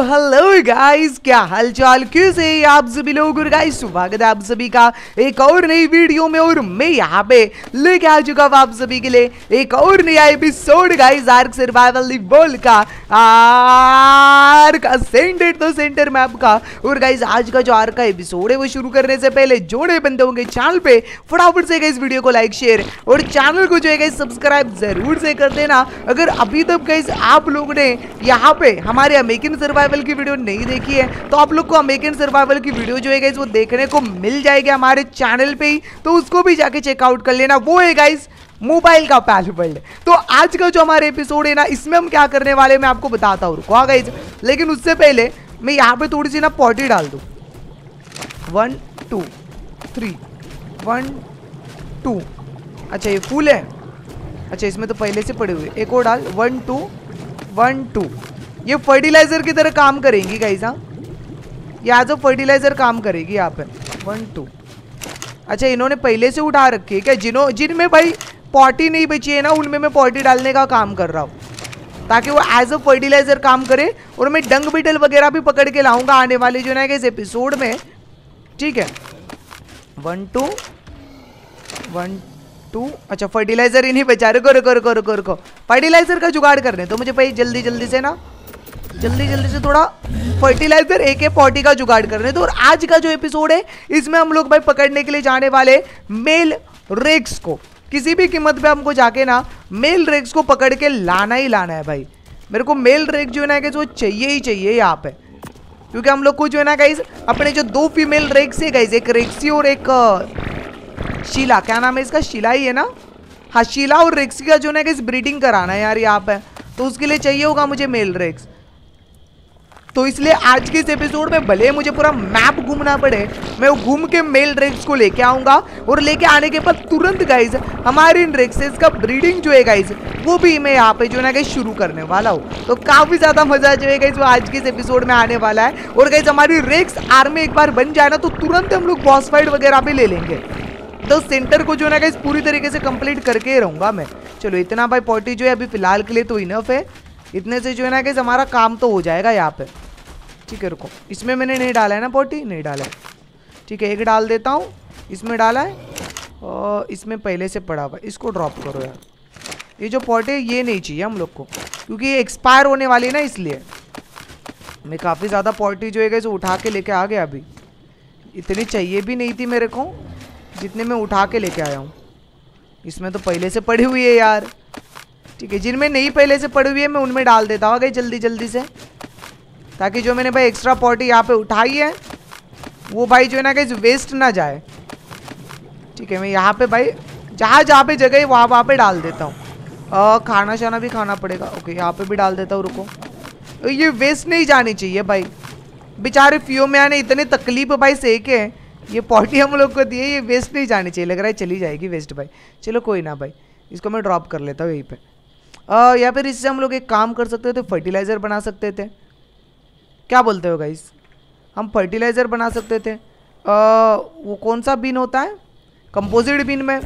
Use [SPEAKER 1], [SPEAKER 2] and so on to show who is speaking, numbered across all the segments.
[SPEAKER 1] Hello guys क्या हालचाल? कैसे आप सभी लोग? और गाइस स्वागत है आप सभी का एक और नई वीडियो में, और मैं यहाँ पे लेके आ चुका हूँ आप सभी के लिए एक और नया एपिसोड गाइस आर्क सर्वाइवल बोल का आर्क असेंडेड तो सेंटर मैप का। और गाइस आज का जो आर्क का एपिसोड है, वो शुरू करने से पहले जोड़े बंदे होंगे चैनल पे फटाफट से इस वीडियो को लाइक शेयर और चैनल को जो है सब्सक्राइब ज़रूर से कर देना। अगर अभी तक गाइस आप लोगों ने यहाँ पे हमारे अमेरिकन सर्वाइवल की वीडियो नहीं देखी है तो आप लोग को अमेरिकन सर्वाइवल की वीडियो जो है वो देखने को मिल जाएगी हमारे चैनल पे ही तो उसको भी जाके चेकआउट कर लेना। वो है गाइस मोबाइल का पैल वर्ल्ड तो आज का जो हमारे एपिसोड है ना, इसमें हम क्या करने वाले मैं आपको बताता हूँ। रुको गाइस हाँ लेकिन उससे पहले मैं यहाँ पे थोड़ी सी ना पॉटी डाल दूँ। One two three one two अच्छा ये फूल है। अच्छा इसमें तो पहले से पड़े हुए एक और डाल। वन टू वन टू ये फर्टिलाइज़र की तरह काम करेंगी गाइस हाँ? ये अ फर्टिलाइज़र काम करेगी यहाँ पे। वन टू अच्छा इन्होंने पहले से उठा रखी है क्या? जिन्हों जिनमें भाई पॉटी नहीं बची है ना, उनमें मैं पॉटी डालने का काम कर रहा हूँ। ताकि वो एज अ फर्टिलाइज़र काम करे, और मैं डंग बिटल वगैरह भी पकड़ के लाऊँगा आने वाले जो ना इस एपिसोड में। ठीक है? वन टू वन टू अच्छा फर्टिलाइज़र ही नहीं बचा रुको रुको रुको रुको रुको फर्टिलाइज़र का जुगाड़ करने तो मुझे भाई जल्दी जल्दी से ना जल्दी जल्दी से थोड़ा फर्टिलाइज़र ए के पॉटी का जुगाड़ करने तो और आज का जो एपिसोड है, इसमें हम लोग भाई पकड़ने के लिए जाने वाले मेल रेक्स को। किसी भी कीमत पे हमको जाके ना मेल रेक्स को पकड़ के लाना ही लाना है भाई। मेरे को मेल रेक जो है ना कि वो चाहिए ही चाहिए यहाँ पे। क्योंकि हम लोग को जो है ना गाइज़ अपने जो दो फीमेल रेक्स है गाइज़ एक रेक्सी और एक शीला। क्या नाम है इसका? शीला ही है ना? हाँ शीला और रेक्सी का जो है ना ब्रीडिंग कराना है यार यहाँ पे। तो उसके लिए चाहिए होगा मुझे मेल रेक्स तो इसलिए आज के इस एपिसोड में भले मुझे पूरा मैप घूमना पड़े, मैं घूम के मेल रेक्स को लेके आऊँगा और लेके आने के बाद तुरंत गाइज़ हमारे इन रेक्सेस का ब्रीडिंग जो है गाइज़ वो भी मैं यहाँ पे जो ना गाइज़ शुरू करने वाला हूँ। तो काफ़ी ज़्यादा मज़ा जो है वो आज के इस एपिसोड में आने वाला है। और गाइज़ हमारी रेक्स आर्मी एक बार बन जाए ना तो तुरंत हम लोग बॉस फाइट वगैरह भी ले लेंगे। तो सेंटर को जो ना गाइज़ पूरी तरीके से कंप्लीट करके ही रहूँगा मैं। चलो, इतना भाई पॉटी जो है अभी फ़िलहाल के लिए तो इनफ है। इतने से जो है ना कि हमारा काम तो हो जाएगा यहाँ पे। ठीक है रुको। इसमें मैंने नहीं डाला है ना पोटी? नहीं डाला है। ठीक है, एक डाल देता हूँ। इसमें डाला है और इसमें पहले से पड़ा हुआ इसको ड्रॉप करो यार। ये जो पॉट है, ये नहीं चाहिए हम लोग को। क्योंकि ये एक्सपायर होने वाली है ना इसलिए। मैं काफ़ी ज़्यादा पॉटी जो है जो उठा के लेके आ गया अभी। इतनी चाहिए भी नहीं थी मेरे को, जितने मैं उठा के लेके आया हूँ। इसमें तो पहले से पड़ी हुई है यार। ठीक है, जिनमें नहीं पहले से पड़ी हुई है, मैं उनमें डाल देता हूँ। गई जल्दी जल्दी से। ताकि जो मैंने भाई एक्स्ट्रा पॉटी यहाँ पे उठाई है, वो भाई जो है ना कहीं वेस्ट ना जाए। ठीक है, मैं यहाँ पे भाई, जहाँ जहाँ पे जगह है, वहाँ वहाँ पे डाल देता हूँ। खाना शाना भी खाना पड़ेगा। ओके यहाँ पे भी डाल देता हूँ, रुको। तो ये वेस्ट नहीं जानी चाहिए भाई। बेचारे फ्यू में आने इतने तकलीफ़ भाई सेके हैं। ये पॉटी हम लोग को दिए, ये वेस्ट नहीं जानी चाहिए। लग रहा है चली जाएगी वेस्ट भाई। चलो कोई ना भाई, इसको मैं ड्रॉप कर लेता हूँ यहीं पर या फिर इससे हम लोग एक काम कर सकते थे फर्टिलाइज़र बना सकते थे। क्या बोलते हो गाइस हम फर्टिलाइज़र बना सकते थे। आ, वो कौन सा बिन होता है? कंपोजिट बिन में।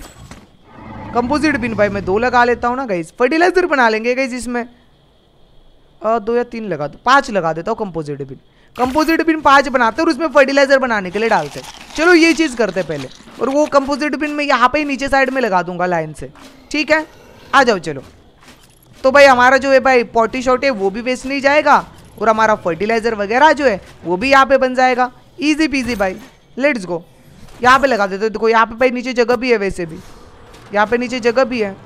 [SPEAKER 1] कंपोजिट बिन भाई मैं दो लगा लेता हूँ ना गाइस फर्टिलाइज़र बना लेंगे गाइस इसमें। आ, दो या तीन लगा दो। पाँच लगा देता हूँ कंपोजिट बिन कंपोजिट बिन पाँच बनाते और उसमें फर्टिलाइज़र बनाने के लिए डालते चलो ये चीज़ करते पहले। और वो कंपोजिट बिन मैं यहाँ पे ही नीचे साइड में लगा दूँगा लाइन से। ठीक है? आ जाओ चलो। तो भाई हमारा जो है भाई पॉटी शॉट है वो भी वेस्ट नहीं जाएगा। और हमारा फर्टिलाइज़र वगैरह जो है, वो भी यहाँ पे बन जाएगा। इजी पीजी भाई। लेट्स गो यहाँ पे लगा देते देखो, यहाँ पे भाई नीचे जगह भी है वैसे भी। यहाँ पे नीचे जगह भी है।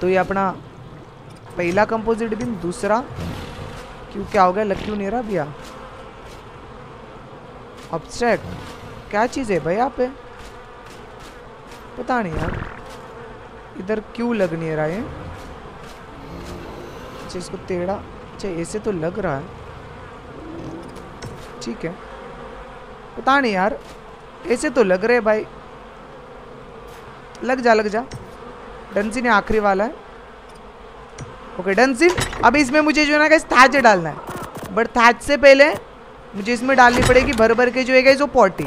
[SPEAKER 1] तो ये अपना पहला कंपोजिट बिन दूसरा। क्यों, क्या हो गया? लग क्यों नहीं रहा भैया? ऑब्स्ट्रैक्ट क्या चीज़ है भाई यहाँ पे? पता नहीं यार। इधर क्यों लग नहीं रहा है अच्छा इसको टेढ़ा। अच्छा ऐसे तो लग रहा है। ठीक है। पता नहीं यार, ऐसे तो लग रहे भाई। लग जा लग जा। डंसिन आखिरी वाला है। ओके डंसिन अभी इसमें मुझे जो है ना थैच डालना है। बट थैच से पहले मुझे इसमें डालनी पड़ेगी भर भर के जो है जो पॉटी।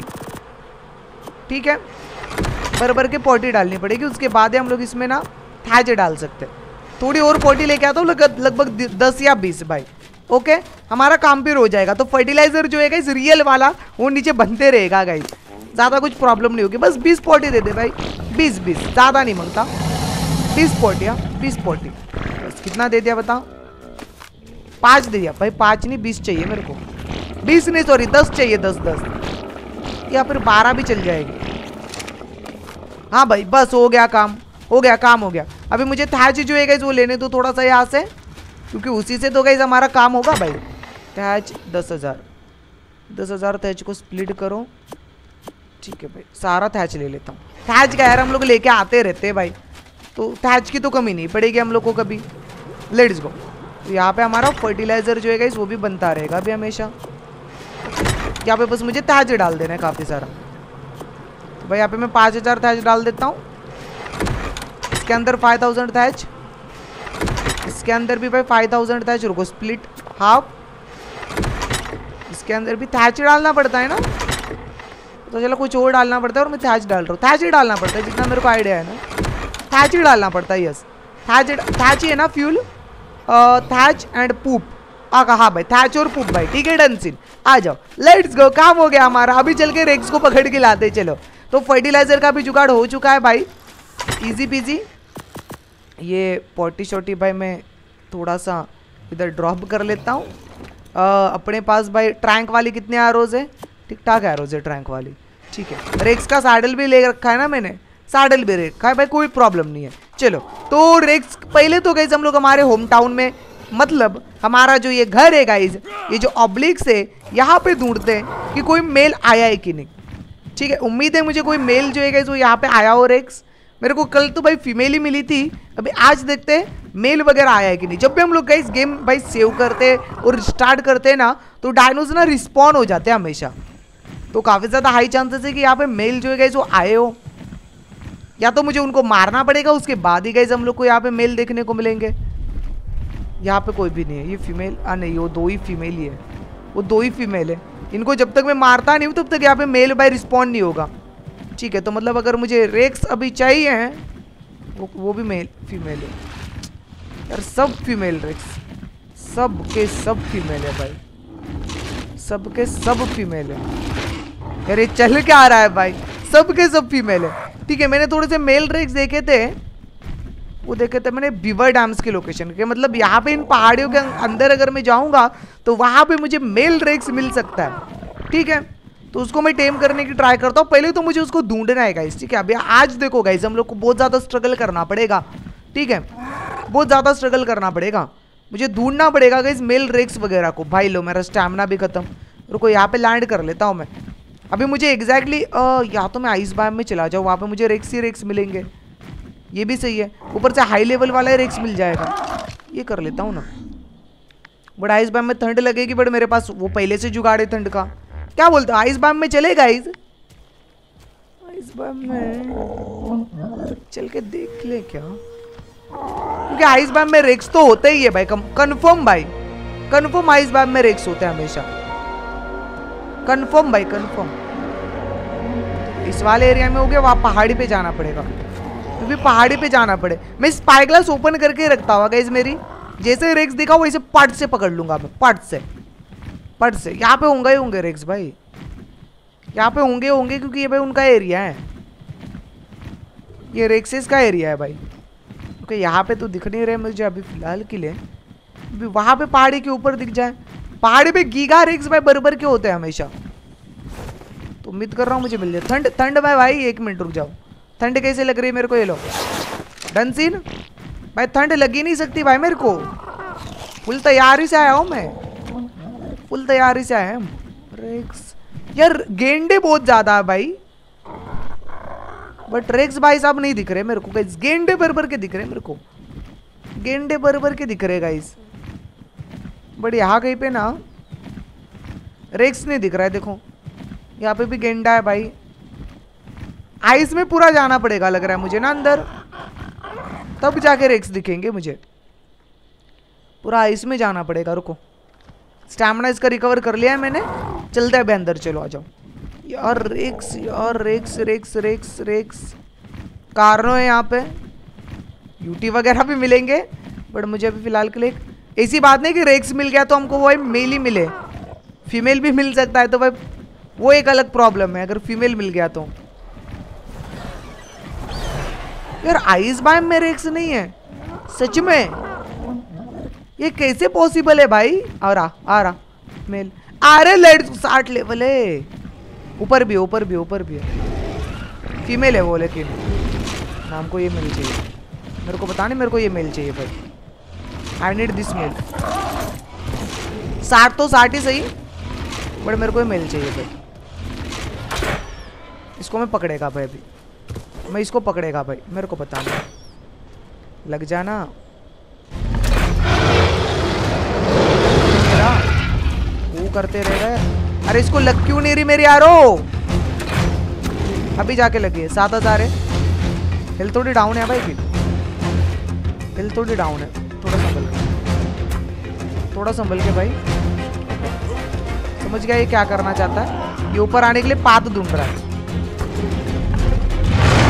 [SPEAKER 1] ठीक है? भर भर के पॉटी डालनी पड़ेगी, उसके बाद ही हम लोग इसमें ना थैच डाल सकते हैं। थोड़ी और पोटी लेके आता हूँ लगभग दस या बीस, भाई। ओके हमारा काम फिर हो जाएगा। तो फर्टिलाइज़र जो है गाइस रियल वाला, वो नीचे बनते रहेगा गाइस ज़्यादा कुछ प्रॉब्लम नहीं होगी। बस बीस पोटी दे दे, भाई। बीस बीस। ज़्यादा नहीं माँगता। बीस पोटिया बीस पोटी। बस कितना दे दिया, बताओ। पाँच दे दिया। भाई, पाँच नहीं, बीस चाहिए मेरे को। बीस नहीं सॉरी दस चाहिए, दस दस। या फिर बारह भी चल जाएगी। हाँ भाई, बस हो गया काम। हो गया, काम हो गया। अभी मुझे थैच जो है वो लेने दो थोड़ा सा यहाँ से, क्योंकि उसी से तो गाइज़ हमारा काम होगा भाई। थैच दस हज़ार। दस हज़ार थैच को स्प्लिट करो। ठीक है भाई, सारा थैच ले लेता हूँ। थैच का यार हम लोग लेके आते रहते हैं भाई। तो थैच की तो कमी नहीं पड़ेगी हम लोग को कभी। लेट्स गो तो यहाँ पे हमारा फर्टिलाइज़र जो है वो भी बनता रहेगा अभी हमेशा। यहाँ पे बस मुझे थैच डाल देना है काफ़ी सारा। तो भाई यहाँ पे मैं पाँच हज़ार डाल देता हूँ। इसके अंदर फाइव थाउज़ेंड थैच इसके अंदर भी भाई फाइव थाउज़ेंड थैच रुको स्प्लिट हाफ़ इसके अंदर भी थैच डालना पड़ता है ना? तो चलो कुछ और डालना पड़ता है और मैं थैच डाल रहा हूँ। थैच ही डालना पड़ता है, जितना मेरे को आइडिया है ना। थैच ही डालना पड़ता है यस थैच थैच ही है ना फ्यूल थैच एंड पूप आ कहा भाई थैच और पूप भाई, ठीक है डन सीन आ जाओ लेट्स गो काम हो गया हमारा। अभी चल के रेक्स को पकड़ के लाते चलो। तो फर्टिलाइज़र का भी जुगाड़ हो चुका है भाई। इजी पीजी ये पोटी शोटी भाई मैं थोड़ा सा इधर ड्रॉप कर लेता हूँ। अपने पास भाई ट्रैंक वाली कितने आरोज है? ठीक ठाक एरोज है ट्रैंक वाली। ठीक है। रेक्स का साडल भी ले रखा है ना मैंने। साडल भी रखा है। भाई कोई प्रॉब्लम नहीं है। चलो। तो रेक्स पहले तो गई हम लोग हमारे होम टाउन में मतलब हमारा जो ये घर है गाइज़ ये जो ऑब्लिक्स है, यहाँ पे ढूंढते हैं कि कोई मेल आया है कि नहीं। ठीक है। उम्मीद है मुझे कोई मेल जो है गाइज़ वो यहाँ पे आया हो रेक्स मेरे को कल तो भाई फीमेल ही मिली थी। अभी आज देखते हैं मेल वगैरह आया है कि नहीं। जब भी हम लोग गाइज़ गेम भाई सेव करते और स्टार्ट करते हैं ना तो डायनोज ना रिस्पॉन्ड हो जाते हैं हमेशा। तो काफ़ी ज़्यादा हाई चांसेस है कि यहाँ पे मेल जो है गाइज़ वो आए हो। या तो मुझे उनको मारना पड़ेगा, उसके बाद ही गाइज़ हम लोग को यहाँ पे मेल देखने को मिलेंगे। यहाँ पे कोई भी नहीं है, ये फीमेल आ नहीं, वो दो ही फीमेल ही है। वो दो ही फीमेल है। इनको जब तक मैं मारता नहीं हूँ, तब तक यहाँ पे मेल बाय रिस्पॉन्ड नहीं होगा। ठीक है तो मतलब अगर मुझे रेक्स अभी चाहिए हैं, वो वो भी मेल फीमेल है। यार, सब फीमेल रेक्स। सब के सब फीमेल है भाई। सब के सब फीमेल है। ये चल क्या आ रहा है भाई? सब के सब फीमेल है। ठीक है, मैंने थोड़े से मेल रेक्स देखे थे। वो देखे थे मैंने बीवर डैम्स के लोकेशन के। मतलब यहाँ पे इन पहाड़ियों के अंदर अगर मैं जाऊँगा तो वहाँ पे मुझे मेल रेक्स मिल सकता है। ठीक है? तो उसको मैं टेम करने की ट्राई करता हूँ। पहले तो मुझे उसको ढूंढना है गाइस ठीक है? अभी आज देखो गाइस हम लोग को बहुत ज़्यादा स्ट्रगल करना पड़ेगा ठीक है? बहुत ज़्यादा स्ट्रगल करना पड़ेगा। मुझे ढूंढना पड़ेगा गाइस मेल रेक्स वगैरह को। भाई लो मेरा स्टैमिना भी खत्म। रुको यहाँ पे लैंड कर लेता हूँ मैं। अभी मुझे एग्जैक्टली exactly, या तो मैं आइस बाम में चला जाऊँ वहाँ पे मुझे रेक्स ही रेक्स मिलेंगे। ये भी सही है। ऊपर से हाई लेवल वाला रेक्स मिल जाएगा। ये कर लेता हूँ ना। बट आइस बाम में ठंड लगेगी बट मेरे पास वो पहले से जुगाड़ है ठंड का। क्या बोलते हो? आइस बाम में चलेगा आइस आइस बाम में। चल के देख ले क्या। क्योंकि आइस बाम में रेक्स तो होते ही है भाई। कंफर्म भाई। कंफर्म आइस बाम में रेक्स होते हैं हमेशा। कंफर्म भाई कंफर्म इस वाले एरिया में हो गया वहाँ पहाड़ी पे जाना पड़ेगा। क्योंकि तो पहाड़ी पे जाना पड़े। मैं स्पाई ग्लास ओपन करके रखता हुआ गाइज़ मेरी। जैसे रेक्स दिखा वैसे पट से पकड़ लूँगा मैं पट से। पट से। यहाँ पे होंगे ही होंगे रेक्स भाई। यहाँ पे होंगे होंगे क्योंकि ये भाई उनका एरिया है। ये रेक्सेस का एरिया है भाई। क्योंकि यहाँ पे तो दिख नहीं रहे मुझे अभी फ़िलहाल के लिए वहाँ पे पहाड़ी के ऊपर दिख जाए। पहाड़ी पे गीगा रेक्स भाई बरबर के होते हैं हमेशा। तो उम्मीद कर रहा हूँ मुझे मिल जाए। ठंड ठंड भाई भाई, एक मिनट रुक जाओ। ठंड कैसे लग रही है मेरे को ये लो। डन सीन भाई, ठंड लग नहीं सकती भाई मेरे को। फुल तैयारी से आया हूँ मैं। फुल तैयारी से आया रेक्स यार गेंडे बहुत ज़्यादा है भाई। बट रेक्स भाई साहब नहीं दिख रहे मेरे को गाइस गेंडे बरबर के दिख रहे मेरे को। गेंडे बरबर के दिख रहे गाइस बट यहाँ कहीं पे ना रेक्स नहीं दिख रहा है, देखो। यहाँ पे भी गेंडा है भाई। आइस में पूरा जाना पड़ेगा, लग रहा है मुझे ना अंदर। तब जाके रेक्स दिखेंगे मुझे। पूरा आइस में जाना पड़ेगा, रुको। स्टैमिना इसका रिकवर कर लिया है मैंने। चलते हैं अंदर, चलो आ जाओ। यार रेक्स यार रेक्स रेक्स रेक्स रेक्स कारणों है यहाँ पे। यूटी वगैरह भी मिलेंगे बट मुझे अभी फ़िलहाल के लिए ऐसी बात नहीं कि रेक्स मिल गया तो हमको वो मेल ही मिले। फीमेल भी मिल सकता है तो भाई, वो एक अलग प्रॉब्लम है, अगर फीमेल मिल गया तो। यार आइस बाय में रेक्स नहीं है। सच में। ये कैसे पॉसिबल है भाई? आ रहा आ रहा, मेल। अरे लेट साठ लेवल है। ऊपर भी ऊपर भी ऊपर भी फीमेल है वो, लेकिन नाम को ये मिल चाहिए। मेरे को पता नहीं, मेरे को ये मेल चाहिए भाई। आई नीड दिस मेल साठ तो साठ ही सही बट मेरे को ये मेल चाहिए भाई। इसको मैं पकड़ेगा भाई अभी। मैं इसको पकड़ेगा भाई, मेरे को पता नहीं। लग जाना। करते रह गए अरे, इसको लग क्यों नहीं रही मेरी यारो अभी जाके लगी है। सात हज़ार है। हेल्थ थोड़ी डाउन है भाई की हिल थोड़ी डाउन है। थोड़ा संभल थोड़ा संभल के भाई। समझ गया ये क्या करना चाहता है? ये ऊपर आने के लिए पात ढूंढ रहा है।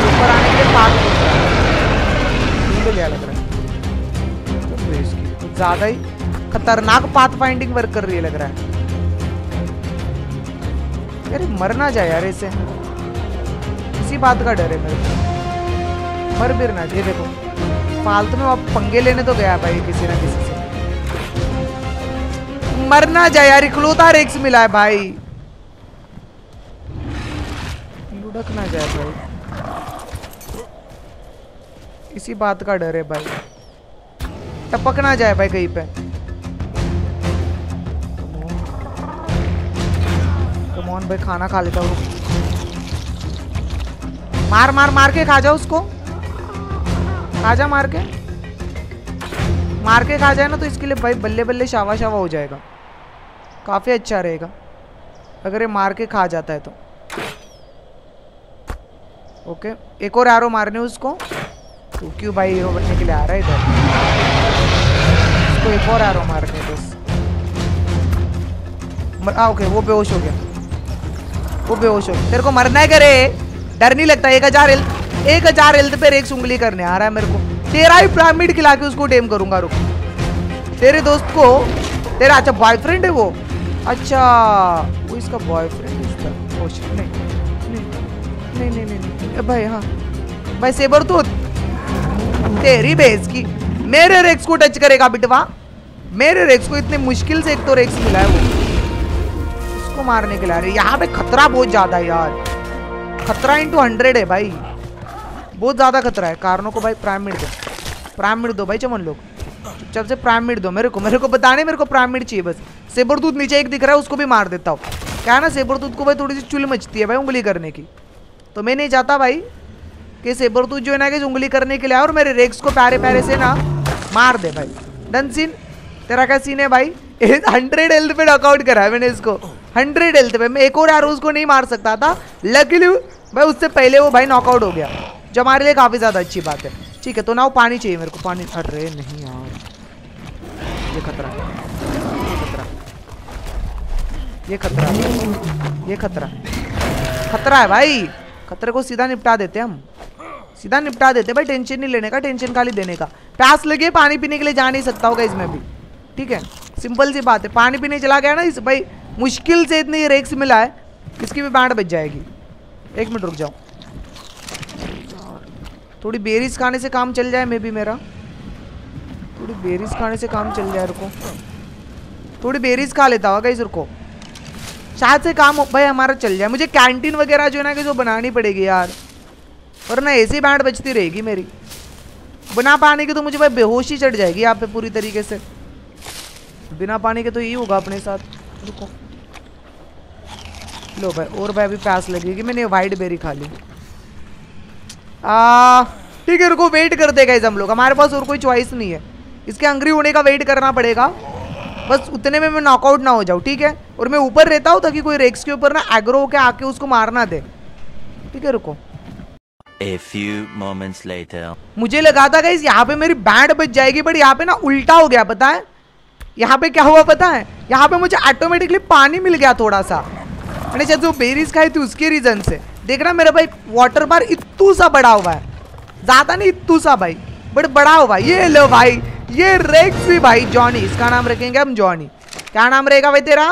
[SPEAKER 1] ऊपर आने के लिए पात ढूंढ रहा है। लग रहा है। ज़्यादा ही खतरनाक पाथ फाइंडिंग वर्क कर रही है लग रहा है। मर ना जाए यार इसे। इसी बात का डर है मेरे को। मर भी ना ये देखो। फालतू में अब पंगे लेने तो गया भाई किसी ना किसी से। मरना जाए यार, इकलौता रेक्स मिला है भाई। लुढ़क ना जाए भाई। इसी बात का डर है भाई। टपक ना जाए भाई कहीं पे। भाई, खाना खा लेता हूँ। मार मार मार के खा जाओ उसको। खा जा मार के। मार के खा जाए ना तो इसके लिए भाई बल्ले बल्ले शावा शावा हो जाएगा। काफ़ी अच्छा रहेगा। अगर ये मार के खा जाता है तो। ओके, एक और आरो मारने उसको। तो क्यों भाई हीरो बनने के लिए आ रहा है इधर? इसको एक और आरो मारने बस। आ, ओके, वो बेहोश हो गया। वो बेहोश हो तेरे को मरना है करे डर नहीं लगता, एक हज़ार हेल्थ एक हज़ार हेल्थ पे एक उंगली करने आ रहा है मेरे को। तेरा ही पिरामिड खिला के उसको डेम करूँगा, रुक। तेरे दोस्त को, तेरा अच्छा बॉयफ्रेंड है वो। अच्छा वो इसका बॉयफ्रेंड इसका नहीं नहीं नहीं नहीं नहीं भाई हाँ। भाई सेबर तो। तेरी बेस की। मेरे रेक्स को टच करेगा, बिटवा। मेरे रेक्स को इतने मुश्किल से एक तो रेक्स मिला है वो। इसको मारने के लिए यहाँ पे खतरा बहुत ज़्यादा है यार। खतरा इंटू हंड्रेड है भाई। बहुत ज़्यादा खतरा है। कारणों को भाई प्राइम मिड दो। प्राइम मिड दो भाई चमन लोग। चुपचाप से प्राइम मिड दो। मेरे को मेरे को बताने, मेरे को प्राइम मिड चाहिए बस। सेबर दूध नीचे एक दिख रहा है, उसको भी मार देता हूँ। क्या ना सेबर दूध को भाई थोड़ी सी चुल मचती है भाई उंगली करने की। तो मैं नहीं चाहता भाई कि सेबर दूध जो है ना, कि उंगली करने के लिए और मेरे रेक्स को प्यारे प्यारे से ना मार दे भाई। डन सीन तेरा क्या सीन है भाई? हंड्रेड हेल्थ पे नॉकआउट करा है मैंने इसको। हंड्रेड हेल्थ पे। मैं एक और यार उसको नहीं मार सकता था। लकीली भाई उससे पहले वो भाई नॉकआउट हो गया। जो हमारे लिए काफ़ी ज़्यादा अच्छी बात है। ठीक है तो ना वो पानी चाहिए मेरे को। पानी अरे नहीं यार। ये खतरा ये खतरा ये खतरा ये खतरा खतरा है भाई। खतरे को सीधा निपटा देते हम। सीधा निपटा देते भाई टेंशन नहीं लेने का टेंशन खाली देने का। प्यास लगे पानी पीने के लिए जा नहीं सकता होगा इसमें भी। ठीक है? सिंपल सी बात है। पानी पीने चला गया ना इस भाई मुश्किल से इतनी रेक्स मिला है, इसकी भी बैंड बच जाएगी। एक मिनट रुक जाओ। थोड़ी बेरीज खाने से काम चल जाए मे भी मेरा। थोड़ी बेरीज खाने से काम चल जाए, रुको। थोड़ी बेरीज खा लेता होगा इस रुको। शायद से काम भाई, हमारा चल जाए। मुझे कैंटीन वगैरह जो है ना कि जो बनानी पड़ेगी यार। वरना ऐसी बैंड बचती रहेगी मेरी। बिना पाने की तो मुझे भाई बेहोशी चढ़ जाएगी यहाँ पे पूरी तरीके से। बिना पानी के तो यही होगा अपने साथ। रुको। लो भाई और भाई अभी प्यास लगेगी मैंने वाइट बेरी खा ली। ठीक है रुको वेट कर देगा हम लोग। हमारे पास और कोई चॉइस नहीं है। इसके अंग्री होने का वेट करना पड़ेगा। बस उतने में मैं नॉकआउट ना हो जाऊँ ठीक है? और मैं ऊपर रहता हूँ ताकि कोई रेक्स के ऊपर ना एग्रो होके आके उसको मारना दे। ठीक है रुको।
[SPEAKER 2] A few moments later.
[SPEAKER 1] मुझे लगा था गाइस यहाँ पे मेरी बैंड बच जाएगी बट यहाँ पे ना उल्टा हो गया पता है? यहाँ पे क्या हुआ पता है? यहाँ पे मुझे ऑटोमेटिकली पानी मिल गया थोड़ा सा मैंने जो बेरीज खाई थी उसके रीजन से। देखना मेरा भाई वाटर बार इतू सा बड़ा हुआ है। ज़्यादा नहीं इतू सा भाई। बट बड़ा हुआ। ये लो भाई, ये रेक्स भी भाई जॉनी इसका नाम रखेंगे हम जॉनी क्या नाम रहेगा भाई तेरा?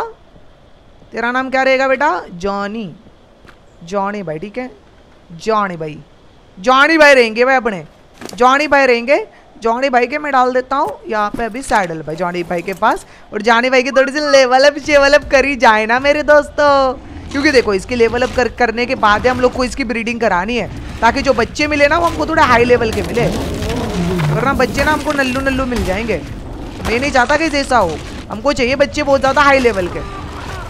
[SPEAKER 1] तेरा नाम क्या रहेगा बेटा? जॉनी जॉनी भाई, ठीक है? जॉनी भाई। जॉनी भाई रहेंगे भाई अपने। जॉनी भाई रहेंगे। जॉनी भाई के मैं डाल देता हूँ। यहाँ पे अभी सैडल भाई जॉनी भाई के पास। और जॉनी भाई की थोड़ी सी लेवल अप शेवल अप करी जाए ना मेरे दोस्तों। क्योंकि देखो इसकी लेवल अप कर, करने के बाद हम लोग को इसकी ब्रीडिंग करानी है। ताकि जो बच्चे मिले ना वो हमको थोड़े हाई लेवल के मिले। वरना बच्चे ना हमको नल्लू नल्लू मिल जाएँगे। मैं नहीं चाहता कि जैसा हो। हमको चाहिए बच्चे बहुत ज़्यादा हाई लेवल के।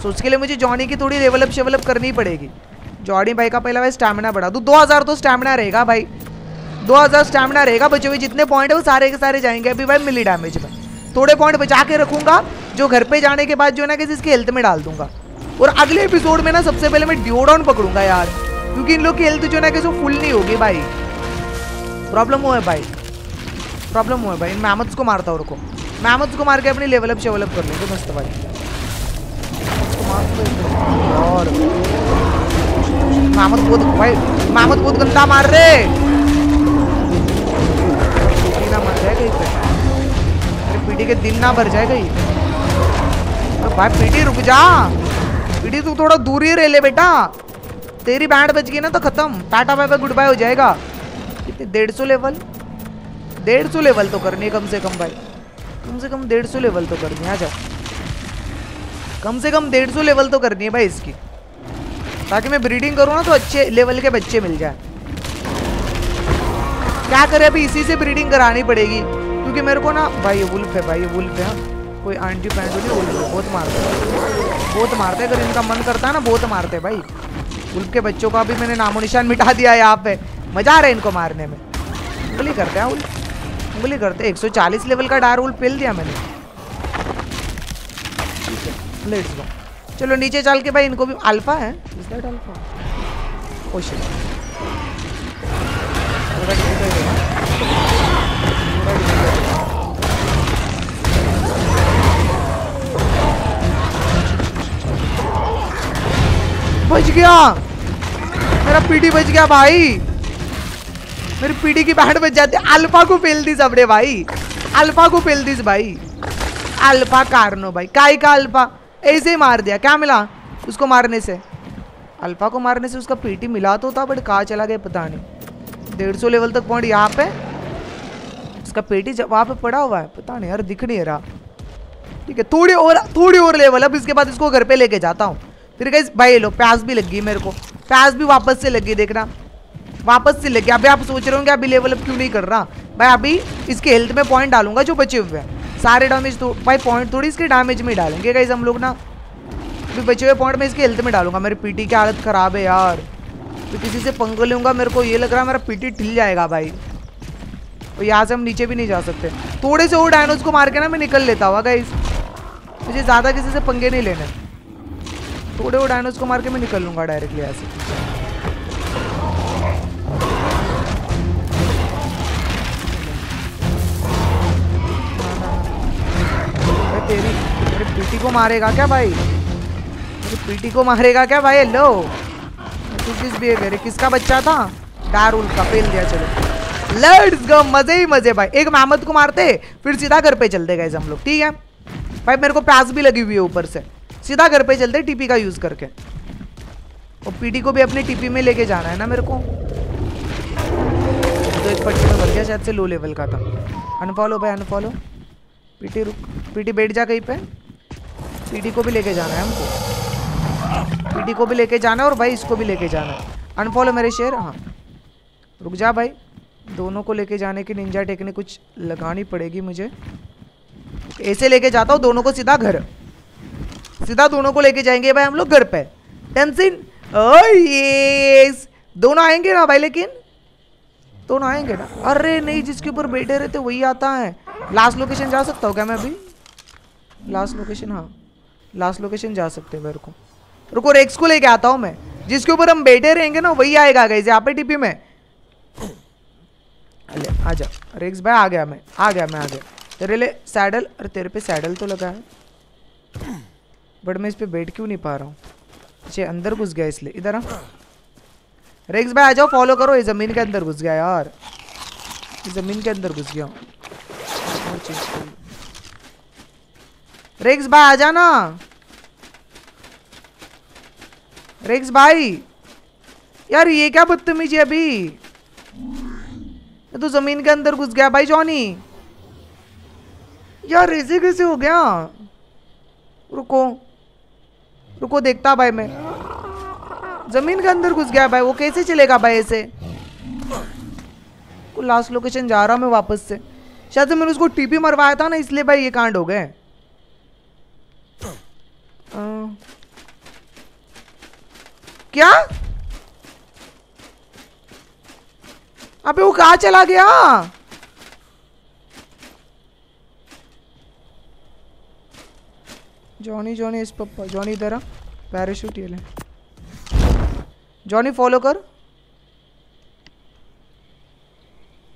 [SPEAKER 1] तो उसके लिए मुझे जॉनी की थोड़ी लेवल अप शेवल अप करनी पड़ेगी। जॉनी भाई का पहला भाई स्टैमिना बढ़ा। दूँ दो हज़ार तो स्टैमिना रहेगा भाई। दो हज़ार स्टैमिना रहेगा बचे हुए जितने पॉइंट है वो सारे के सारे जाएँगे। अभी भाई मिली डैमेज में थोड़े पॉइंट बचा के रखूँगा, जो घर पे जाने के बाद जो है ना किसी इसकी हेल्थ में डाल दूँगा। और अगले एपिसोड में ना सबसे पहले मैं ड्योडाउन पकड़ूँगा यार, क्योंकि इन लोग की हेल्थ जो है ना कि फुल नहीं होगी भाई। प्रॉब्लम हुआ है भाई। प्रॉब्लम हुआ है भाई। मैमथ्स को मारता हूँ, रुको। मैमथ्स को मार के अपनी लेवल अप शेवल कर लेंगे, मस्त भाई। यार मैमथ बहुत भाई मैमथ बहुत गंदा मार रहे। पे अरे पीटी के दिन ना भर जाए कहीं अरे भाई पीटी रुक जा। पीटी तू थोड़ा दूर ही रह ले बेटा। तेरी बैंड बच गई ना तो खत्म। Tata bye bye good bye हो जाएगा। कितने, डेढ़ सौ लेवल डेढ़ सौ लेवल तो करनी है कम से कम भाई। कम से कम डेढ़ सौ लेवल तो करनी है आजा कम से कम डेढ़ सौ लेवल तो करनी है भाई इसकी। ताकि मैं ब्रीडिंग करूँ ना तो अच्छे लेवल के बच्चे मिल जाए। क्या करें, अभी इसी से ब्रीडिंग करानी पड़ेगी। क्योंकि मेरे को ना, भाई ये वुल्फ है, भाई ये वुल्फ है। कोई आंटी, पैंट नहीं वुल्फ है, बहुत मारते हैं। बहुत मारते हैं, अगर इनका मन करता है ना, बहुत मारते हैं, भाई। वुल्फ के बच्चों का भी मैंने नामो निशान मिटा दिया है यहाँ पे। मज़ा आ रहा है इनको मारने में। उंगली करते हैं वुल्फ उंगली करते हैं। 140 लेवल का डार वुल्फ पेल दिया मैंने। लेट्स गो चलो नीचे चल के भाई, इनको भी अल्फ़ा है। अल्फ़ा बच गया। मेरा पीटी बच गया भाई। मेरी पीटी की बैंड बच जाती। अल्फ़ा को फेल दी सबने भाई। अल्फ़ा को फेल दी भाई। अल्फ़ा कारनो भाई। काई का अल्फ़ा? ऐसे ही मार दिया। क्या मिला उसको मारने से? अल्फ़ा को मारने से उसका पीटी मिला तो था, बट कहा चला गया पता नहीं। डेढ़ सौ लेवल तक पॉइंट यहाँ पे। उसका पेटी वहाँ पे पड़ा हुआ है, पता नहीं यार, दिख नहीं रहा। ठीक है, थोड़ी और थोड़ी और लेवल, अब इसके बाद इसको घर पे लेके जाता हूँ। फिर कहीं भाई लो प्यास भी लग गई मेरे को। प्यास भी वापस से लगी, देखना। वापस से लगी। अभी आप सोच रहे होंगे, अभी लेवल अप क्यों नहीं कर रहा? भाई अभी इसके हेल्थ में पॉइंट डालूँगा जो बचे हुए हैं। सारे डैमेज तो भाई पॉइंट थोड़ी इसके डैमेज में डालेंगे। गाइज़ हम लोग ना, अभी बचे हुए पॉइंट में इसके हेल्थ में डालूँगा। मेरी पीटी की हालत ख़राब है यार। तो किसी से पंग लूँगा, मेरे को ये लग रहा है मेरा पीटी ढिल जाएगा भाई। और यहाँ से हम नीचे भी नहीं जा सकते। थोड़े से और डायनोज को मार के ना मैं निकल लेता हुआ गाइज़ मुझे ज़्यादा किसी से पंगे नहीं लेने। थोड़े और डायनोज को मार के मैं निकल लूँगा डायरेक्टली ऐसे तेरी मेरे पीटी को मारेगा क्या भाई? पीटी को मारेगा क्या भाई? हेलो। किस बिहेवियर किसका बच्चा था? दारुल का, फेल दिया, चलो। लेट्स गो मज़े ही मज़े, भाई। एक मोहम्मद को मारते, फिर सीधा घर पे चलते गए हम लोग, ठीक है? भाई, मेरे को प्यास भी लगी हुई है ऊपर से। सीधा घर पे चलते टीपी का यूज़ करके। और पीटी को भी अपने टीपी में लेके जाना है ना मेरे को? तो एक पट्टी में भर गया, शायद से लो लेवल का था। अनफॉलो भाई अनफॉलो पीटी रुक। पीटी बैठ जा कहीं पे। पीटी को भी लेके जाना है हमको। पीटी को भी लेके जाना है और भाई इसको भी लेके जाना है। अनफॉलो मेरे शेर हाँ। रुक जा भाई। दोनों को लेके जाने की निंजा टेकने कुछ लगानी पड़ेगी मुझे। ऐसे लेके जाता हूँ, दोनों को सीधा घर। सीधा दोनों को लेके जाएँगे भाई हम लोग घर पे। टेंसिन दोनों आएँगे ना भाई लेकिन? दोनों आएँगे ना? अरे नहीं, जिसके ऊपर बैठे रहते वही आता है। लास्ट लोकेशन जा सकता हूँ क्या मैं अभी? लास्ट लोकेशन हाँ। लास्ट लोकेशन जा सकते हैं मेरे को। रुको रेक्स को लेके आता हूँ मैं। जिसके ऊपर हम बैठे रहेंगे ना, वही आएगा गई यहाँ पे टीपी में। अरे, आ जा। रेक्स भाई आ गया मैं, आ गया मैं, आ गया। तेरे लिए सैडल अरे, तेरे पे सैडल तो लगा है। बट मैं इस पर बैठ क्यों नहीं पा रहा हूँ? अच्छा अंदर घुस गया इसलिए। इधर आ। रेक्स भाई आ जाओ फॉलो करो। ये ज़मीन के अंदर घुस गया यार। ज़मीन के अंदर घुस गया रेक्स भाई आ जाना। रेक्स भाई, यार ये क्या बदतमीजी अभी? ये तो ज़मीन के अंदर घुस गया भाई जॉनी। यार ऐसे कैसे हो गया? रुको रुको देखता भाई मैं। ज़मीन के अंदर घुस गया भाई, वो कैसे चलेगा भाई ऐसे? लास्ट लोकेशन जा रहा मैं वापस से। शायद मैंने उसको टीपी मरवाया था ना, इसलिए भाई ये कांड हो गए। क्या? अबे वो कहा चला गया? जॉनी जॉनी, इस पप्पा, जॉनी इधर पैराशूट ये ले। जॉनी फॉलो कर।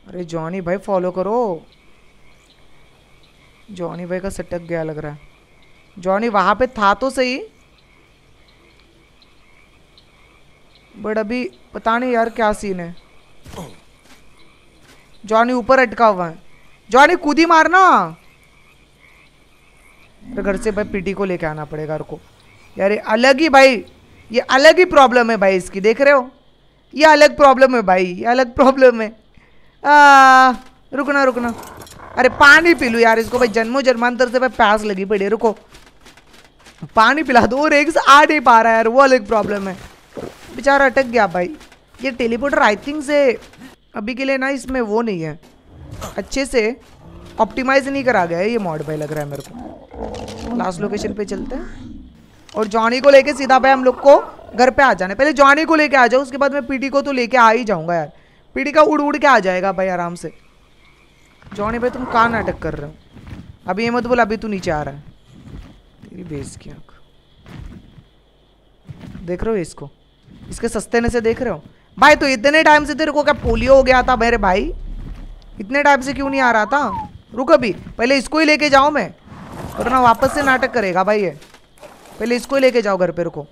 [SPEAKER 1] अरे जॉनी भाई फॉलो करो। जॉनी भाई का सटक गया लग रहा है। जॉनी, वहाँ पे था तो सही। बट अभी पता नहीं यार क्या सीन है। जॉनी ऊपर अटका हुआ है। जॉनी कूदी मारना। घर से भाई पीटी को लेके आना पड़ेगा रुको। यार ये अलग ही भाई ये अलग ही प्रॉब्लम है भाई इसकी देख रहे हो? ये अलग प्रॉब्लम है भाई ये अलग प्रॉब्लम है। आ, रुकना रुकना। अरे पानी पी लूँ यार इसको भाई जन्मों जन्मांतर से भाई प्यास लगी पड़ी रुको। पानी पिला दो और एक से आ नहीं पा रहा है यार वो अलग प्रॉब्लम है। बेचारा अटक गया भाई। ये टेलीपोर्टर आई थिंक से अभी के लिए ना इसमें वो नहीं है। अच्छे से ऑप्टिमाइज नहीं करा गया है, ये मॉड भाई लग रहा है मेरे को। लास्ट लोकेशन पे चलते हैं। और जॉनी को लेके सीधा भाई हम लोग को घर पे आ जाना। पहले जॉनी को लेके आ जाओ, उसके बाद मैं पीटी को तो लेके आ ही जाऊँगा यार। पीटी का उड़ उड़ के आ जाएगा भाई आराम से। जॉनी भाई, तुम कहाँ नाटक कर रहे हो? अभी ये मत बोल, अभी तू नीचे आ रहा है। तेरी बेस की देख रहे हो इसको? इसके सस्ते सस्तेने से देख रहे हो? भाई तो इतने टाइम से तेरे को क्या पोलियो हो गया था? मेरे भाई, इतने टाइम से क्यों नहीं आ रहा था? रुक अभी, पहले इसको ही लेके जाओ मैं। वरना वापस से नाटक करेगा भाई ये। पहले इसको ही लेके जाओ घर पे, रुको।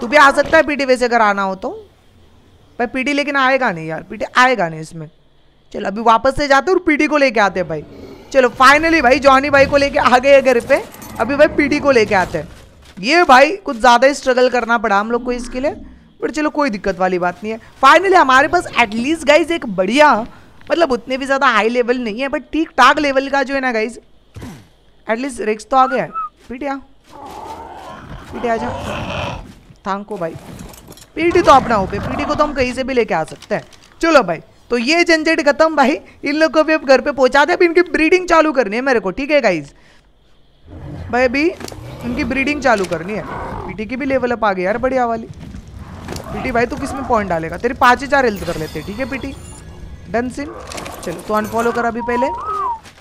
[SPEAKER 1] तू भी आ सकता है पीटी वैसे अगर आना हो तो। भाई, पीटी लेकिन आएगा नहीं यार, पीटी आएगा नहीं इसमें। चलो, अभी वापस से जाते और पीटी को लेके आते हैं भाई। चलो फाइनली भाई, जॉनी भाई को लेके आ गए घर पे। अभी भाई, पीटी को लेके आते हैं। ये भाई, कुछ ज़्यादा ही स्ट्रगल करना पड़ा हम लोग को इसके लिए बट चलो कोई दिक्कत वाली बात नहीं है। फाइनली हमारे पास एटलीस्ट गाइज़ एक बढ़िया मतलब उतने भी ज़्यादा हाई लेवल नहीं है बट ठीक ठाक लेवल का जो है ना गाइज़ एटलीस्ट रिक्स तो आ गया है। आ आ जा। भाई। पीटी तो अपना हो पे पीटी को तो हम कहीं से भी लेके आ सकते हैं। चलो भाई तो ये झंझट खत्म भाई। इन लोग को भी अब घर पे पहुँचा दे अभी इनकी ब्रीडिंग चालू करनी है मेरे को, ठीक है गाइज़ भाई अभी इनकी ब्रीडिंग चालू करनी है। पीटी की भी लेवल अप आ गई यार बढ़िया वाली। पीटी भाई, तू किसमें पॉइंट डालेगा? तेरी पाँच ही चार हेल्थ कर लेते, ठीक है पीटी डन सिन चलो तो अनफॉलो कर अभी पहले।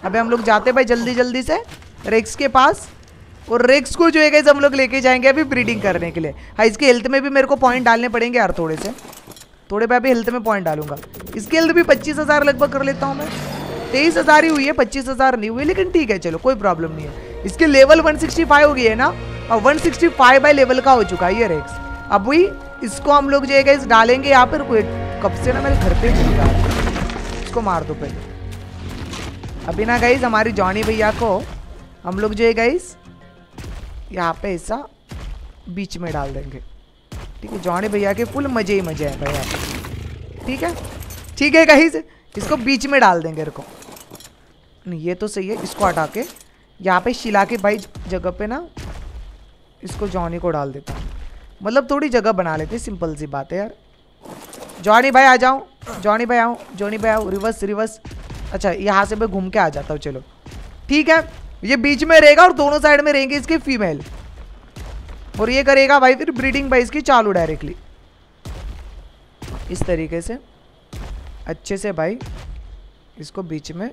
[SPEAKER 1] अभी हम लोग जाते भाई जल्दी जल्दी से। रेक्स के पास। और रेक्स को जो है हम लोग लेके जाएँगे अभी ब्रीडिंग करने के लिए। हाँ इसके हेल्थ में भी मेरे को पॉइंट डालने पड़ेंगे यार थोड़े से। थोड़े पे अभी हेल्थ में पॉइंट डालूँगा। इसकी हेल्थ भी पच्चीस हज़ार लगभग कर लेता हूँ मैं। तेईस हज़ार ही हुई है, पच्चीस हज़ार नहीं हुई, लेकिन ठीक है, चलो, कोई प्रॉब्लम नहीं है। इसके लेवल 165 हो गई है ना? और 165 बाई लेवल का हो चुका है ये रेक्स अब वही, इसको हम लोग जो है डालेंगे यहाँ पर कोई कब से ना मेरे घर पे इसको मार दो पहले। अभी ना गाइज़ हमारी जॉनी भैया को हम लोग जो है गाइज़ यहाँ पे ऐसा बीच में डाल देंगे। ठीक है जॉनी भैया के फुल मज़े ही मज़े हैं भैया। ठीक है? ठीक है गाइज़ इसको बीच में डाल देंगे को नहीं, ये तो सही है, इसको हटा के यहाँ पे शिला के भाई जगह पे ना, इसको जॉनी को डाल देता मतलब थोड़ी जगह बना लेते सिंपल सी बात है यार। जॉनी भाई आ जाऊँ जॉनी भाई आऊँ जॉनी भाई आऊँ रिवर्स रिवर्स। अच्छा यहाँ से मैं घूम के आ जाता हूँ, चलो। ठीक है, ये बीच में रहेगा और दोनों साइड में रहेंगे इसके फीमेल और ये करेगा भाई फिर ब्रीडिंग भाई इसकी चालू डायरेक्टली इस तरीके से, अच्छे से भाई, इसको बीच में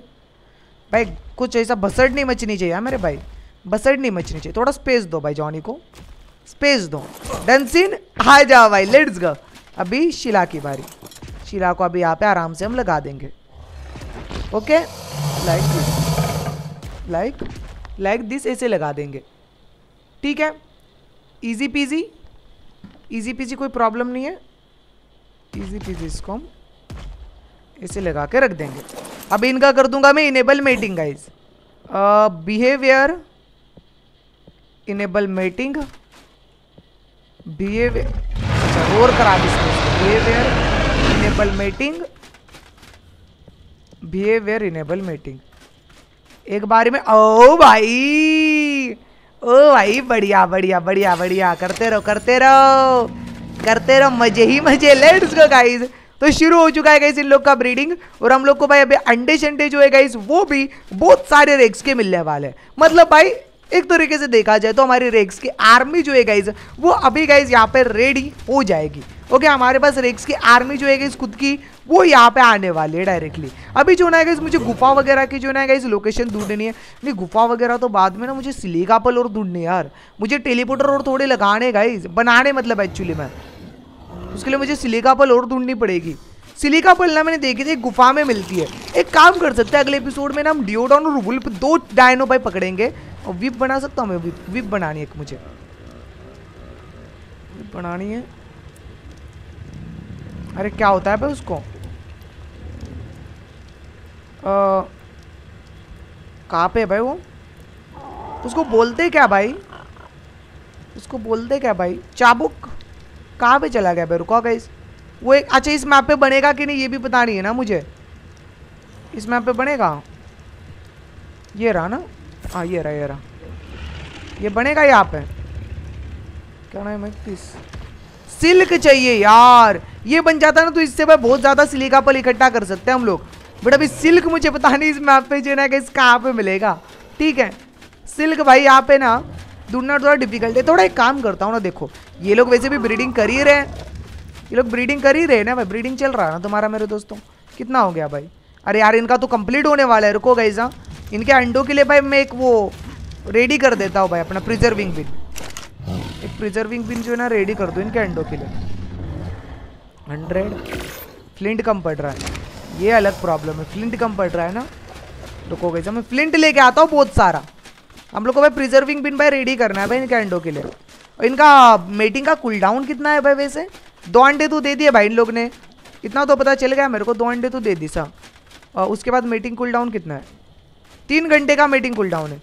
[SPEAKER 1] भाई, कुछ ऐसा बसड़ नहीं मचनी चाहिए मेरे भाई। बसड़ नहीं मचनी चाहिए। थोड़ा स्पेस दो भाई जॉनी को। स्पेस दो। डंसिन आ जाओ भाई लेट्स गो अभी शिला की बारी। शिला को अभी यहाँ पे आराम से हम लगा देंगे। Okay like like like this ऐसे लगा देंगे। ठीक है? इजी पीजी इजी पीजी कोई प्रॉब्लम नहीं है। इजी पीजी इसको हम ऐसे लगा के रख देंगे। अब इनका कर दूँगा मैं enable mating guys behaviour enable mating behaviour roar करा behaviour enable mating behaviour enable meeting एक बार में, ओ भाई ओ भाई, बढ़िया बढ़िया बढ़िया बढ़िया. करते रहो करते रहो. करते रहो, मज़े ही मज़े. लेट्स गो गाइस तो शुरू हो चुका है गाइस इन लोग का ब्रीडिंग और हम लोग को भाई अभी अंडे शंडे जो है गाइस वो भी बहुत सारे रेक्स के मिलने वाले हैं। मतलब भाई, एक तरीके से देखा जाए तो हमारी रेक्स की आर्मी जो है गाइज़ वो अभी गाइज़ यहाँ पे रेडी हो जाएगी। ओके हमारे पास रेक्स की आर्मी जो है गाइज़ खुद की, वो यहाँ पे आने वाली है डायरेक्टली अभी जो ना गाइज़ मुझे गुफा वगैरह की जो ना गाइज़ लोकेशन ढूंढनी है। नहीं, गुफा वगैरह तो बाद में ना मुझे सिलीकापल और ढूंढनी यार। मुझे टेलीपोटर और थोड़े लगाने गाइज़ बनाने मतलब एक्चुअली में। उसके लिए मुझे सिलीकापल और ढूंढनी पड़ेगी। सिलिका पल ना मैंने देखी थी, गुफा में मिलती है। एक काम कर सकते हैं, अगले एपिसोड में ना हम डिओडॉन और वुल्फ दो डायनो भाई पकड़ेंगे। और विप बना सकता हूँ मैं विप विप बनानी है मुझे। विप बनानी है। अरे क्या होता है भाई उसको? कहाँ पे है भाई वो? उसको बोलते क्या भाई? उसको बोलते क्या भाई? चाबुक। कहाँ पे चला गया? भाई रुको गई वो एक अच्छा इस मैप पे बनेगा कि नहीं, ये भी पता नहीं है ना मुझे। इस मैप पे बनेगा? ये रहा ना? हाँ ये रहा ये रहा। ये बनेगा यहाँ पे। क्या नाम है किस सिल्क चाहिए यार। ये बन जाता ना तो इससे भाई बहुत ज़्यादा सिलिका पल इकट्ठा कर सकते हैं हम लोग। बट अभी सिल्क मुझे पता नहीं इस मैप पे जो ना कि कहाँ पे मिलेगा। ठीक है। सिल्क भाई, यहाँ पे ना ढूंढना थोड़ा डिफ़िकल्ट है। थोड़ा एक काम करता हूँ ना, देखो। ये लोग वैसे भी ब्रीडिंग कर ही रहे हैं। ये लोग ब्रीडिंग कर ही रहे हैं ना भाई। ब्रीडिंग चल रहा है ना तुम्हारा मेरे दोस्तों? कितना हो गया भाई? अरे यार, इनका तो कंप्लीट होने वाला है। रुको गई इनके अंडों के लिए भाई मैं एक वो रेडी कर देता हूँ भाई, अपना प्रिजर्विंग बिन एक प्रिजर्विंग बिन जो है ना रेडी कर दो इनके अंडों के लिए। हंड्रेड फ्लिंट कम पड़ रहा है। ये अलग प्रॉब्लम है। फ्लिंट कम पड़ रहा है ना? रुको गई मैं फ्लिंट लेके आता हूँ बहुत सारा। हम लोग को भाई प्रिजर्विंग बिन भाई रेडी करना है भाई इनके अंडों के लिए। और इनका मेटिंग का कूल डाउन कितना है भाई वैसे? दो अंडे तो दे दिए भाई इन लोग ने। इतना तो पता चल गया मेरे को, दो अंडे तो दे दी सा। और उसके बाद मीटिंग कूल डाउन कितना है? तीन घंटे का मेटिंग कूल डाउन है।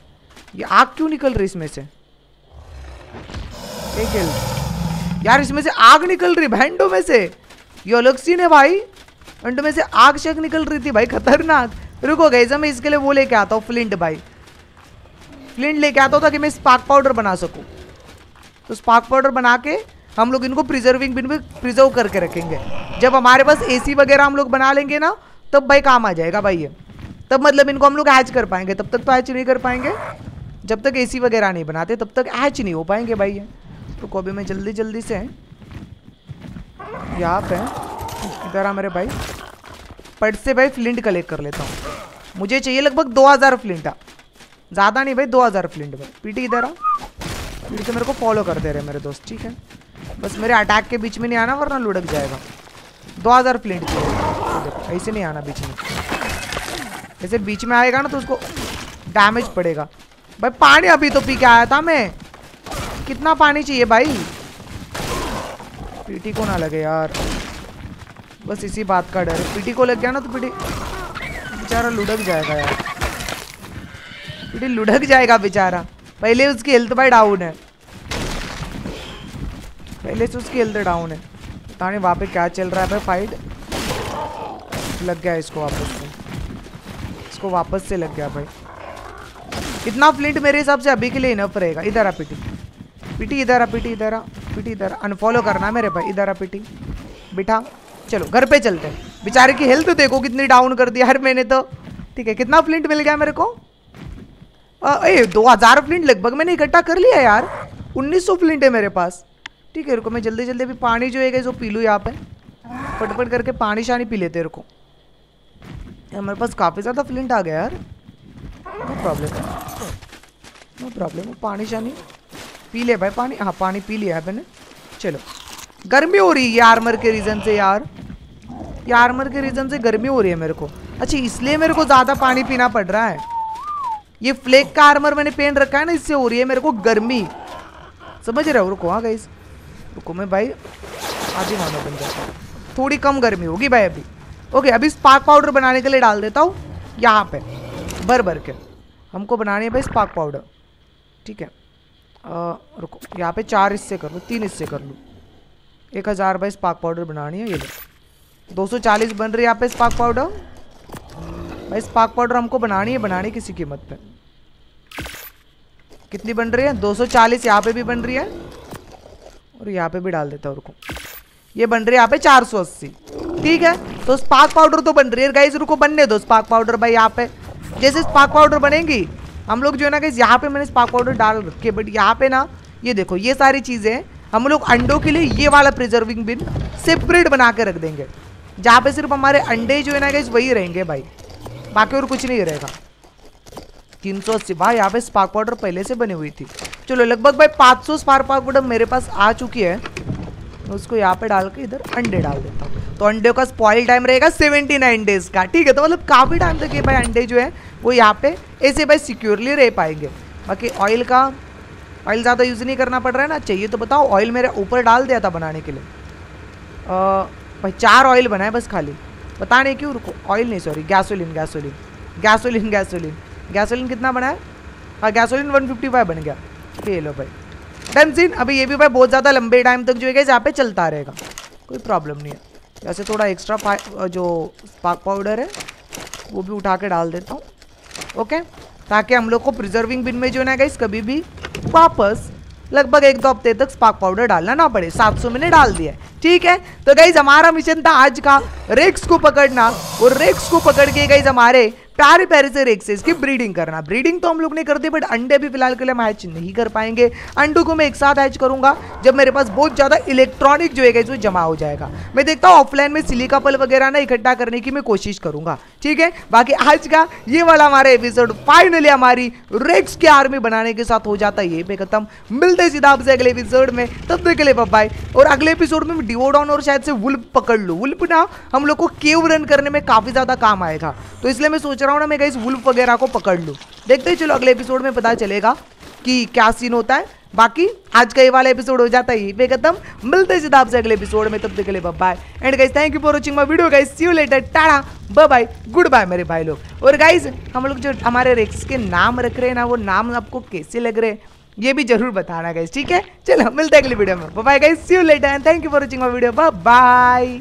[SPEAKER 1] ये आग क्यों निकल रही इसमें से? यार इसमें से आग निकल रही भैंडो में से। ये अलग सीन है भाई। अंडो में से आग शक निकल रही थी भाई, खतरनाक। रुको गए मैं इसके लिए वो लेके आता हूँ फ्लिंट भाई। फ्लिंट लेके आता हूँ ताकि मैं स्पार्क पाउडर बना सकूँ। तो स्पार्क पाउडर बना के हम लोग इनको प्रिजर्विंग बिन में प्रिजर्व करके रखेंगे। जब हमारे पास एसी वगैरह हम लोग बना लेंगे ना, तब भाई काम आ जाएगा भाई ये। तब मतलब इनको हम लोग हैच कर पाएँगे। तब तक तो हैच नहीं कर पाएँगे। जब तक एसी वगैरह नहीं बनाते, तब तक हैच नहीं हो पाएँगे भाई ये। तो कभी मैं जल्दी जल्दी से यहाँ पे इधर आ मेरे भाई। पट से भाई फ्लिंट कलेक्ट कर लेता हूँ। मुझे चाहिए लगभग दो हज़ार फ्लिंटा ज़्यादा नहीं भाई, दो हज़ार फ्लिंट भाई पीटी इधर आ पीटी तो मेरे को फॉलो कर दे रहे मेरे दोस्त, ठीक है? बस मेरे अटैक के बीच में नहीं आना, वरना लुढ़क जाएगा। दो हज़ार फ्लिंट ऐसे नहीं आना बीच में। ऐसे बीच में आएगा ना तो उसको डैमेज पड़ेगा। भाई, पानी अभी तो पी के आया था मैं। कितना पानी चाहिए भाई? पीटी को ना लगे यार। बस इसी बात का डर पीटी को लग गया ना तो पीटी बेचारा लुढ़क जाएगा यार। पीटी लुढ़क जाएगा बेचारा। पहले उसकी हेल्थ भाई डाउन है। पहले से उसकी हेल्थ डाउन है। पता नहीं वहाँ पे क्या चल रहा है भाई फाइट लग गया इसको वापस से। इसको वापस से लग गया भाई। इतना फ्लिंट मेरे हिसाब से अभी के लिए इनफ रहेगा। इधर आ पिटी पीटी इधर आ पिटी इधर आ पिटी इधर अनफॉलो करना मेरे भाई, इधर आ पिटी बिठा। चलो, घर पे चलते हैं। बेचारे की हेल्थ देखो कितनी डाउन कर दी। हर मैंने तो ठीक है, कितना फ्लिंट मिल गया मेरे को? ए, दो हज़ार फ्लिंट लगभग मैंने इकट्ठा कर लिया यार। उन्नीस सौ फ्लिंट है मेरे पास। ठीक है, रुको, मैं जल्दी जल्दी अभी पानी जो है, जो पी लूँ यहाँ पे। फटफट करके पानी शानी पी लेते रुको। हमारे पास काफ़ी ज़्यादा फ्लिंट आ गया यार। No problem. नो प्रॉब्लम पानी शानी पी ले भाई, पानी। हाँ पानी पी लिया है मैंने। चलो। गर्मी हो रही है आर्मर के रीज़न से यार। ये आर्मर के रीज़न से गर्मी हो रही है मेरे को। अच्छा इसलिए मेरे को ज़्यादा पानी पीना पड़ रहा है। ये फ्लेक का आर्मर मैंने पहन रखा है ना इससे हो रही है मेरे को गर्मी। समझ रहे हो? रुको हाँ गई रुको मैं भाई आधी मानो बन जाता थोड़ी कम गर्मी होगी भाई अभी। ओके अभी स्पार्क पाउडर बनाने के लिए डाल देता हूँ। यहाँ पे भर भर के। हमको बनानी है भाई स्पार्क पाउडर ठीक है। आ, रुको यहाँ पे चार हिस्से कर लो तीन हिस्से कर लो। एक हज़ार भाई स्पार्क पाउडर बनानी है ये दो सौ चालीस बन रही है यहाँ पे स्पार्क पाउडर भाई स्पार्क पाउडर हमको बनानी है, बनानी किसी कीमत पे। कितनी बन रही है? दो सौ चालीस यहाँ पे भी बन रही है। और यहाँ पे भी डाल देता हूँ, रुको। ये बन रही है यहाँ पे चार सौ अस्सी। ठीक है? तो स्पार्क पाउडर तो बन रही है। गाइस रुको, बनने दो स्पार्क पाउडर भाई यहाँ पे। जैसे स्पार्क पाउडर बनेंगी, हम लोग जो है ना गाइस यहाँ पे मैंने स्पार्क पाउडर डाल रखे बट यहाँ पे ना, ये देखो, ये सारी चीज़ें हम लोग अंडों के लिए ये वाला प्रिजर्विंग बिन सेपरेट बना के रख देंगे। जहाँ पे सिर्फ़ हमारे अंडे जो है ना गाइस वही रहेंगे भाई। बाकी और कुछ नहीं रहेगा। तीन सौ अस्सी भाई यहाँ पे स्पार्क पाउडर पहले से बनी हुई थी। चलो लगभग भाई पाँच सौ स्पार्क पाउडर मेरे पास आ चुकी है। उसको यहाँ पे डाल के इधर अंडे डाल देता हूँ। तो अंडे का स्पॉइल टाइम रहेगा सेवेंटी नाइन डेज़ का ठीक है? तो मतलब काफ़ी टाइम तक ये भाई अंडे जो है वो यहाँ पे ऐसे भाई सिक्योरली रह पाएँगे। बाकी ऑयल का ऑयल ज़्यादा यूज़ नहीं करना पड़ रहा है ना? चाहिए तो बताओ ऑयल मेरे ऊपर डाल दिया था बनाने के लिए। आ, भाई चार ऑयल बनाए बस खाली। बता नहीं क्यों रुको? ऑयल नहीं sorry gasoline gasoline gasoline gasoline gasoline कितना बना है? हाँ गैसोलिन वन फिफ्टी फाइव बन गया. ये लो भाई. डन सीन अभी ये भी भाई बहुत ज़्यादा लंबे टाइम तक जो है यहाँ पे चलता रहेगा. कोई प्रॉब्लम नहीं है. वैसे थोड़ा एक्स्ट्रा जो स्पार्क पाउडर है, वो भी उठा के डाल देता हूँ. ओके ताकि हम लोग को प्रिजर्विंग बिन में जो ना गाइस कभी भी वापस लगभग एक दो हफ़्ते तक स्पार्क पाउडर डालना ना पड़े. 700 मैंने डाल दिया है. ठीक है? तो गाइज़ हमारा मिशन था आज का। रेक्स को पकड़ना। और रेक्स को पकड़ के गाइज़ हमारे प्यारे प्यारे से रेक्सेस की ब्रीडिंग करना। ब्रीडिंग तो हम लोग ने कर दी बट अंडे भी फ़िलहाल के लिए हम हैच नहीं कर पाएँगे। अंडों को मैं एक साथ हैच करूँगा, जब मेरे पास बहुत ज़्यादा इलेक्ट्रॉनिक जो है इसमें जमा हो जाएगा। मैं देखता हूँ ऑफलाइन में सिलिका पल वगैरह ना इकट्ठा करने की मैं कोशिश करूँगा। ठीक है? बाकी आज का ये वाला हमारा एपिसोड फाइनली हमारी रेक्स की आर्मी बनाने के साथ हो जाता है, ये पे खत्म मिलते सीधा आपसे अगले एपिसोड में। तब तक के लिए और अगले एपिसोड में डिवोडॉन और शायद से वुल्प पकड़ लूँ। वुल्फ ना हम लोग को केव रन करने में काफ़ी ज़्यादा काम आएगा। तो इसलिए मैं सोच रहा हूँ ना मैं इस वुल्फ वगैरह को पकड़ लूँ। देखते ही चलो अगले एपिसोड में पता चलेगा कि क्या सीन होता है। बाकी, आज का ये वाला एपिसोड हो जाता है। पे खत्म। मिलते हैं सीधा आपसे अगले एपिसोड में। तब तक के लिए bye and guys thank you for watching my video guys see you later tata bye bye goodbye मेरे भाई लोग। और गाइस हम लोग जो हमारे रेक्स के नाम रख रहे हैं ना, वो नाम आपको कैसे लग रहे हैं, ये भी ज़रूर बताना गाइस ठीक है? चलो, मिलते हैं अगली वीडियो में। Bye guys see you later and thank you for watching my video bye bye